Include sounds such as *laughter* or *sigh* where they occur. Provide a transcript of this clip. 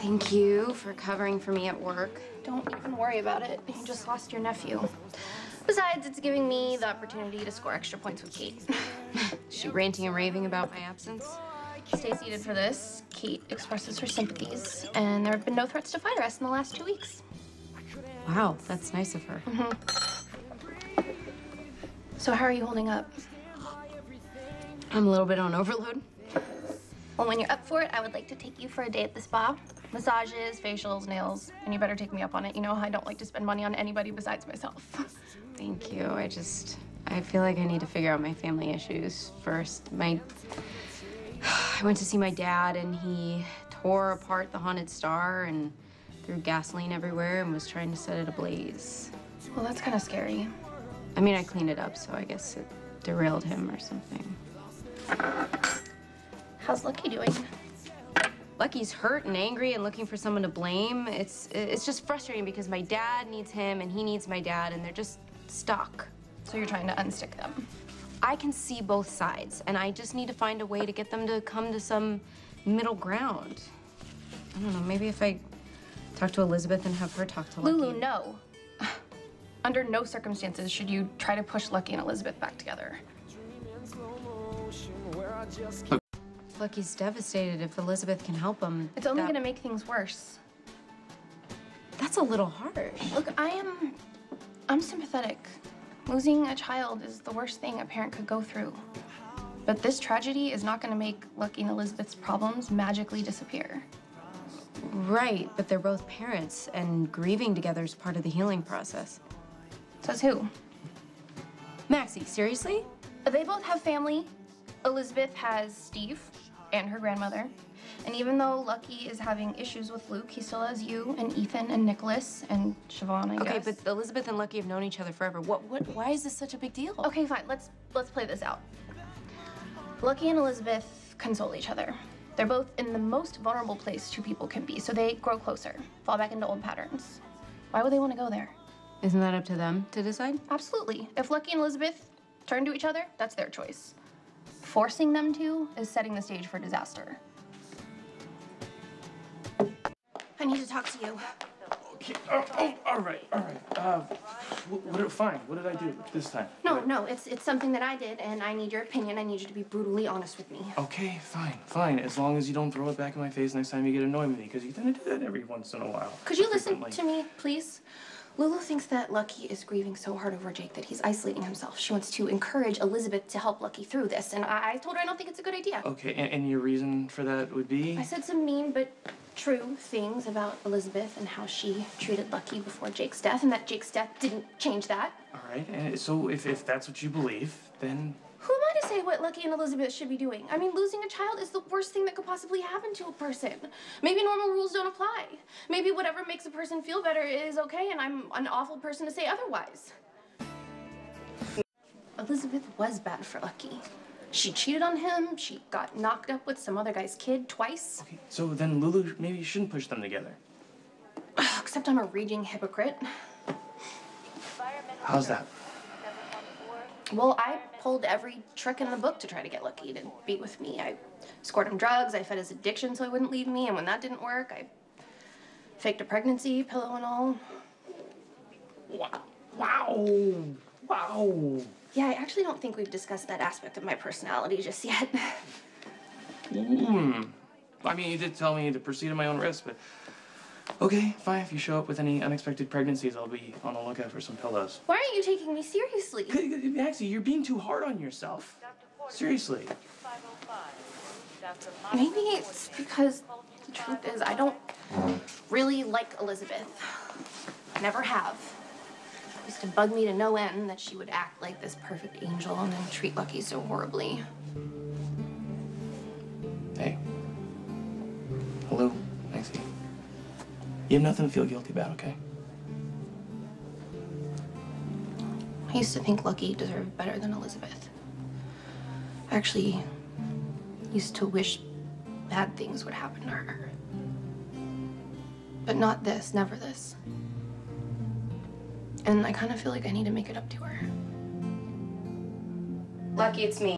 Thank you for covering for me at work. Don't even worry about it. You just lost your nephew. Besides, it's giving me the opportunity to score extra points with Kate. Is *laughs* she ranting and raving about my absence? Stay seated for this. Kate expresses her sympathies, and there have been no threats to fire us in the last two weeks. Wow, that's nice of her. Mm-hmm. So how are you holding up? I'm a little bit on overload. Well, when you're up for it, I would like to take you for a day at the spa. Massages, facials, nails, and you better take me up on it. You know I don't like to spend money on anybody besides myself. *laughs* Thank you. I just, I feel like I need to figure out my family issues first. My, *sighs* I went to see my dad and he tore apart the haunted star and threw gasoline everywhere and was trying to set it ablaze. well, that's kind of scary. I mean, I cleaned it up, so I guess it derailed him or something. How's Lucky doing? Lucky's hurt and angry and looking for someone to blame. It's it's just frustrating because my dad needs him and he needs my dad and they're just stuck. So you're trying to unstick them. I can see both sides and I just need to find a way to get them to come to some middle ground. I don't know, maybe if I talk to Elizabeth and have her talk to Lucky. Lulu, no. *sighs* Under no circumstances should you try to push Lucky and Elizabeth back together. Lucky's devastated if Elizabeth can help him. It's only that- gonna make things worse. That's a little harsh. Look, I am. I'm sympathetic. Losing a child is the worst thing a parent could go through. But this tragedy is not gonna make Lucky and Elizabeth's problems magically disappear. Right, but they're both parents and grieving together is part of the healing process. Says who? Maxie, seriously? They both have family. Elizabeth has Steve and her grandmother. And even though Lucky is having issues with Luke, he still has you and Ethan and Nicholas and Siobhan, I Okay, guess. but Elizabeth and Lucky have known each other forever. What what why is this such a big deal? Okay, fine. Let's let's play this out. Lucky and Elizabeth console each other. They're both in the most vulnerable place two people can be, so they grow closer, fall back into old patterns. Why would they want to go there? Isn't that up to them to decide? Absolutely. If Lucky and Elizabeth turn to each other, that's their choice. Forcing them to is setting the stage for disaster. I need to talk to you. Okay. Oh, oh, all right, all right. Uh, what, what, fine. What did I do this time? No, no, it's it's something that I did, and I need your opinion. I need you to be brutally honest with me. Okay, fine, fine. As long as you don't throw it back in my face next time you get annoyed with me, because you tend to do that every once in a while. Could you listen to me, please? Lulu thinks that Lucky is grieving so hard over Jake that he's isolating himself. She wants to encourage Elizabeth to help Lucky through this, and I, I told her I don't think it's a good idea. Okay, and, and your reason for that would be? I said some mean but true things about Elizabeth and how she treated Lucky before Jake's death, and that Jake's death didn't change that. All right, and so if, if that's what you believe, then Who am I to say what Lucky and Elizabeth should be doing? I mean, losing a child is the worst thing that could possibly happen to a person. Maybe normal rules don't apply. Maybe whatever makes a person feel better is okay, and I'm an awful person to say otherwise. Elizabeth was bad for Lucky. She cheated on him, she got knocked up with some other guy's kid twice. okay, so then Lulu maybe you shouldn't push them together. Except I'm a raging hypocrite. How's that? Well, I pulled every trick in the book to try to get Lucky to be with me. I scored him drugs, I fed his addiction so he wouldn't leave me, and when that didn't work, I faked a pregnancy, pillow and all. Wow! Wow! Wow! Yeah, I actually don't think we've discussed that aspect of my personality just yet. *laughs* Hmm. I mean, you did tell me to proceed at my own risk, but okay, fine. If you show up with any unexpected pregnancies, I'll be on the lookout for some pillows. Why aren't you taking me seriously? Maxie, you're being too hard on yourself. Seriously. Maybe it's because the truth is I don't really like Elizabeth. Never have. It used to bug me to no end that she would act like this perfect angel and then treat Lucky so horribly. You have nothing to feel guilty about, okay? I used to think Lucky deserved better than Elizabeth. I actually used to wish bad things would happen to her. But not this, never this. And I kind of feel like I need to make it up to her. Lucky, it's me.